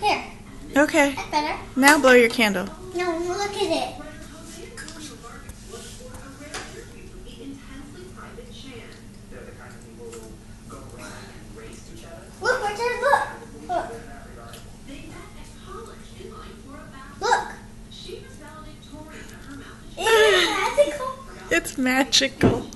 Here. Okay. That's better. Now blow your candle. No, look at it. Look, Richard. look. Look. Look. Magical. It's magical.